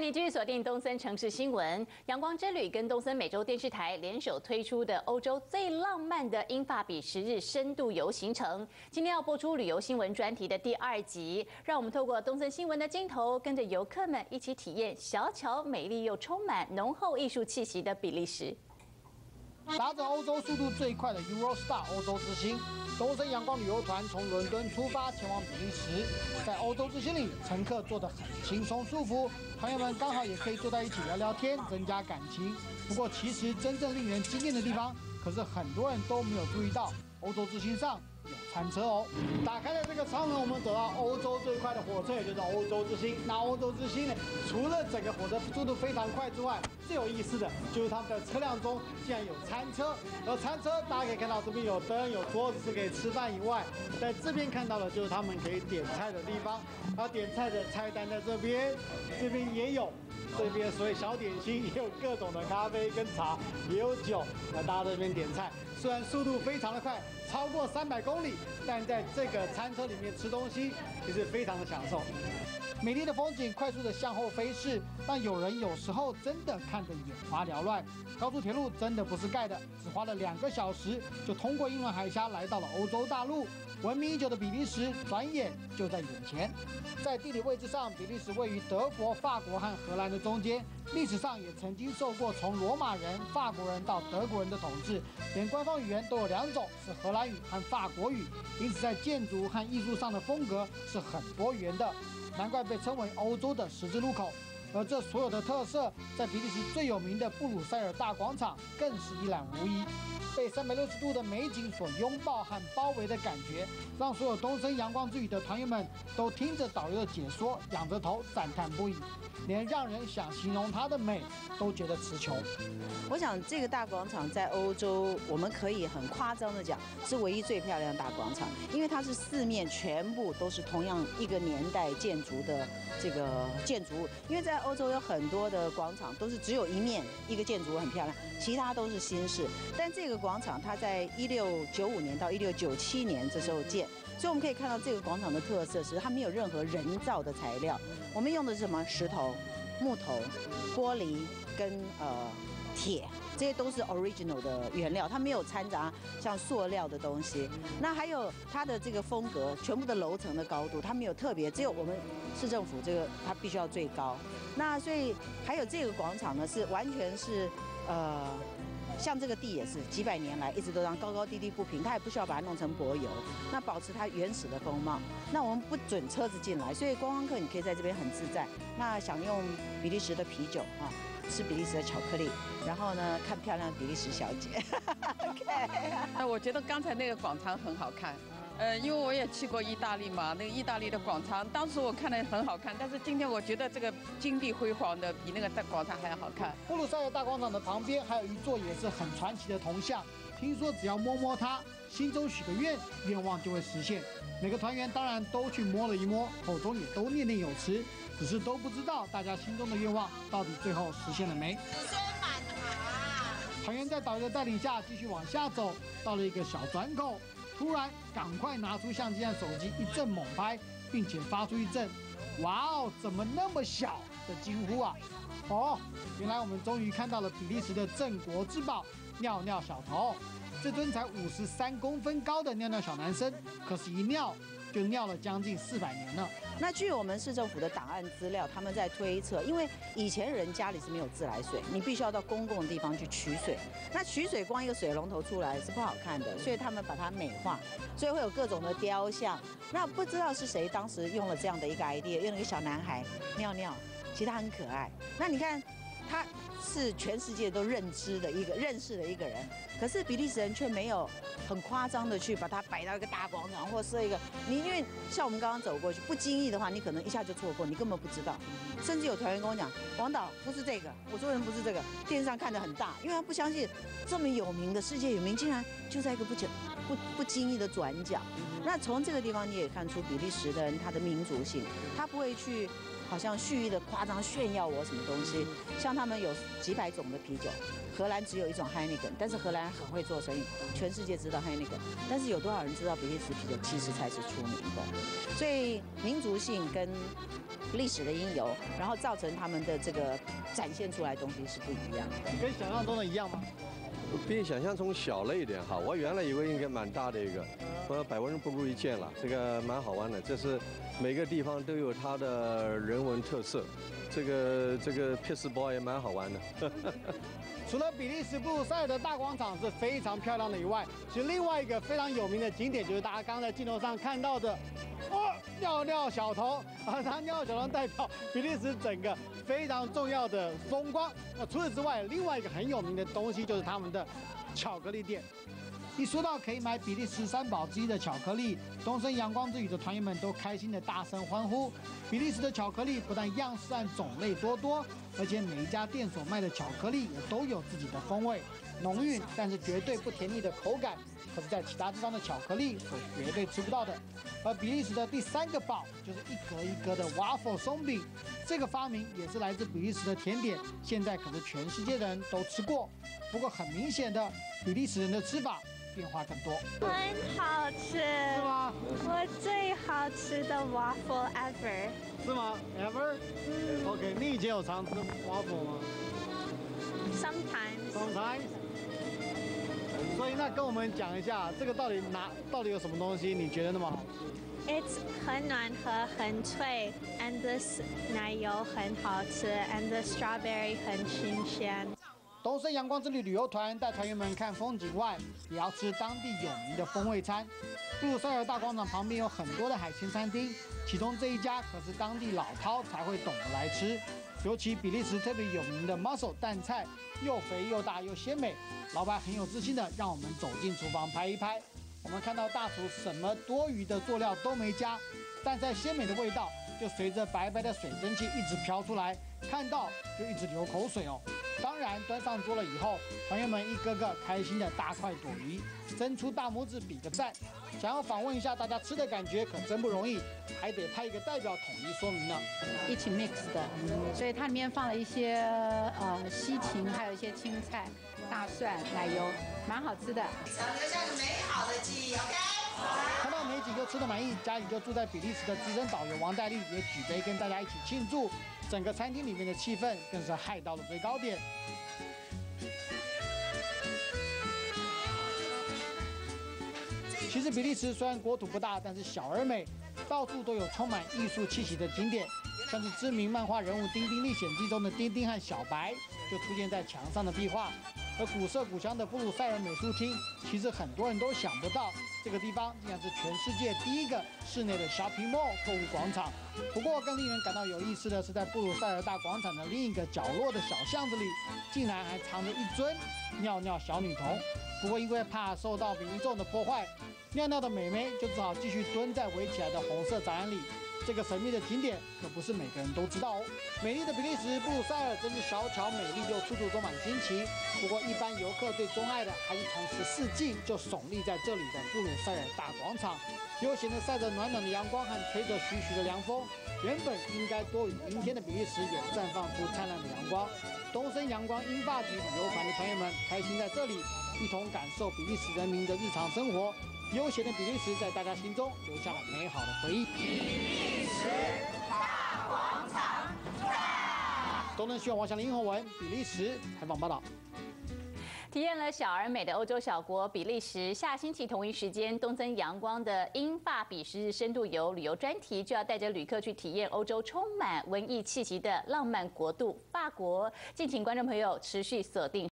欢迎您继续锁定东森城市新闻。阳光之旅跟东森美洲电视台联手推出的欧洲最浪漫的英法比十日深度游行程，今天要播出旅游新闻专题的第二集。让我们透过东森新闻的镜头，跟着游客们一起体验小巧美丽又充满浓厚艺术气息的比利时。搭着欧洲速度最快的 Eurostar 欧洲之星，东森阳光旅游团从伦敦出发前往比利时，在欧洲之星里，乘客坐得很轻松舒服，朋友们刚好也可以坐在一起聊聊天，增加感情。不过，其实真正令人惊艳的地方，可是很多人都没有注意到，欧洲之星上。有餐车哦，打开了这个舱门，我们走到欧洲最快的火车，也就是欧洲之星。那欧洲之星呢，除了整个火车速度非常快之外，最有意思的就是他们的车辆中竟然有餐车。而餐车大家可以看到，这边有灯、有桌子是可以吃饭以外，在这边看到的就是他们可以点菜的地方。然后点菜的菜单在这边，这边也有。这边所以小点心也有各种的咖啡跟茶，也有酒。那大家在这边点菜，虽然速度非常的快，超过三百公里，但在这个餐车里面吃东西其实非常的享受。美丽的风景快速的向后飞逝，但有人有时候真的看得眼花缭乱。高速铁路真的不是盖的，只花了两个小时就通过英伦海峡来到了欧洲大陆。闻名已久的比利时，转眼就在眼前。在地理位置上，比利时位于德国、法国和荷兰的中间。历史上也曾经受过从罗马人、法国人到德国人的统治，连官方语言都有两种，是荷兰语和法国语。因此，在建筑和艺术上的风格是很多元的，难怪被称为欧洲的十字路口。而这所有的特色，在比利时最有名的布鲁塞尔大广场更是一览无遗。被三百六十度的美景所拥抱和包围的感觉，让所有东升阳光之旅的团员们都听着导游的解说，仰着头赞叹不已。连让人想形容它的美都觉得词穷。我想这个大广场在欧洲，我们可以很夸张的讲，是唯一最漂亮的大广场，因为它是四面全部都是同样一个年代建筑的这个建筑物。因为在欧洲有很多的广场都是只有一面一个建筑物很漂亮，其他都是新式。但这个广广场它在一六九五年到一六九七年这时候建。所以我们可以看到这个广场的特色是它没有任何人造的材料，我们用的是什么石头、木头、玻璃跟呃铁，这些都是 original 的原料，它没有掺杂像塑料的东西。那还有它的这个风格，全部的楼层的高度它没有特别，只有我们市政府这个它必须要最高。那所以还有这个广场呢是完全是呃。像这个地也是几百年来一直都这样高高低低不平，它也不需要把它弄成柏油，那保持它原始的风貌。那我们不准车子进来，所以观光客你可以在这边很自在。那想用比利时的啤酒啊，吃比利时的巧克力，然后呢看漂亮的比利时小姐。OK，那我觉得刚才那个广场很好看。呃，因为我也去过意大利嘛，那个意大利的广场，当时我看的很好看，但是今天我觉得这个金碧辉煌的比那个大广场还要好看。布鲁塞尔大广场的旁边还有一座也是很传奇的铜像，听说只要摸摸它，心中许个愿，愿望就会实现。每个团员当然都去摸了一摸，口中也都念念有词，只是都不知道大家心中的愿望到底最后实现了没。团员在导游的带领下继续往下走，到了一个小转口。突然，赶快拿出相机和手机，一阵猛拍，并且发出一阵“哇哦，怎么那么小”的惊呼啊！哦，原来我们终于看到了比利时的镇国之宝——尿尿小头。这尊才五十三公分高的尿尿小男生，可是一尿就尿了将近四百年了。那据我们市政府的档案资料，他们在推测，因为以前人家里是没有自来水，你必须要到公共的地方去取水。那取水光一个水龙头出来是不好看的，所以他们把它美化，所以会有各种的雕像。那不知道是谁当时用了这样的一个 idea，用了一个小男孩尿尿，其实他很可爱。那你看，他是全世界都认知的一个认识的一个人，可是比利时人却没有。很夸张的去把它摆到一个大广场，或设一个你，因为像我们刚刚走过去，不经意的话，你可能一下就错过，你根本不知道。甚至有团员跟我讲，王导不是这个，我说人不是这个，电视上看的很大，因为他不相信这么有名的世界有名，竟然就在一个不经不不经意的转角。那从这个地方你也看出比利时的人他的民族性，他不会去好像蓄意的夸张炫耀我什么东西。像他们有几百种的啤酒，荷兰只有一种 Heineken，但是荷兰很会做生意，全世界知道 Heineken，但是有多少人知道比利时啤酒其实才是出名的？所以民族性跟历史的因由，然后造成他们的这个展现出来的东西是不一样的。跟想象中的一样吗？比想象中小了一点哈，我原来以为应该蛮大的一个，说百闻不如一见了，这个蛮好玩的。这是每个地方都有它的人文特色，这个这个撇斯堡也蛮好玩的。除了比利时布鲁塞尔的大广场是非常漂亮的以外，其实另外一个非常有名的景点就是大家刚在镜头上看到的，哦，尿尿小童啊，它尿尿小童代表比利时整个非常重要的风光。那除此之外，另外一个很有名的东西就是他们的巧克力店。一说到可以买比利时三宝之一的巧克力，东森阳光之旅的团员们都开心的大声欢呼。比利时的巧克力不但样式和种类多多，而且每一家店所卖的巧克力也都有自己的风味，浓郁但是绝对不甜腻的口感，可是在其他地方的巧克力所绝对吃不到的。而比利时的第三个宝就是一格一格的 waffle 松饼，这个发明也是来自比利时的甜点，现在可是全世界的人都吃过。不过很明显的，比利时人的吃法。变化更多，很好吃，是吗？我最好吃的 waffle ever，是吗？Ever？嗯，OK，你以前有常吃 waffle 吗？Sometimes。Sometimes。所以那跟我们讲一下，这个到底哪到底有什么东西？你觉得那么好吃？It's 很暖和，很脆，and this 奶油很好吃，and the strawberry 很新鲜。东森阳光之旅旅游团带团员们看风景外，也要吃当地有名的风味餐。布鲁塞尔大广场旁边有很多的海鲜餐厅，其中这一家可是当地老饕才会懂得来吃。尤其比利时特别有名的 mussel 蛋菜，又肥又大又鲜美。老板很有自信的让我们走进厨房拍一拍。我们看到大厨什么多余的佐料都没加，但在鲜美的味道就随着白白的水蒸气一直飘出来，看到就一直流口水哦。当然，端上桌了以后，朋友们一个个开心的大快朵颐，伸出大拇指比个赞。想要访问一下大家吃的感觉，可真不容易，还得派一个代表统一说明呢。一起 mix 的，所以它里面放了一些呃西芹，还有一些青菜、大蒜、奶油，蛮好吃的。想留下个美好的记忆，OK？看到美景就吃的满意，家里就住在比利时的资深导游王代丽也举杯跟大家一起庆祝。整个餐厅里面的气氛更是嗨到了最高点。其实比利时虽然国土不大，但是小而美，到处都有充满艺术气息的景点，像是知名漫画人物《丁丁历险记》中的丁丁和小白，就出现在墙上的壁画。而古色古香的布鲁塞尔美术厅，其实很多人都想不到，这个地方竟然是全世界第一个室内的 shopping mall 购物广场。不过更令人感到有意思的是，在布鲁塞尔大广场的另一个角落的小巷子里，竟然还藏着一尊尿尿小女童。不过因为怕受到民众的破坏，尿尿的美眉就只好继续蹲在围起来的红色展览里。这个神秘的景点可不是每个人都知道哦。美丽的比利时布鲁塞尔真是小巧美丽又处处充满惊奇。不过一般游客最钟爱的还是从十四季就耸立在这里的布鲁塞尔大广场，悠闲的晒着暖暖的阳光和吹着徐徐的凉风。原本应该多雨阴天的比利时也绽放出灿烂的阳光。东森阳光英法局旅游团的朋友们开心在这里一同感受比利时人民的日常生活。悠闲的比利时在大家心中留下了美好的回忆。比利时大广场，都能希望王祥林、洪文，比利时采访报道。体验了小而美的欧洲小国比利时，下星期同一时间，东森阳光的英法比时日深度游旅游专题就要带着旅客去体验欧洲充满文艺气息的浪漫国度法国。敬请观众朋友持续锁定。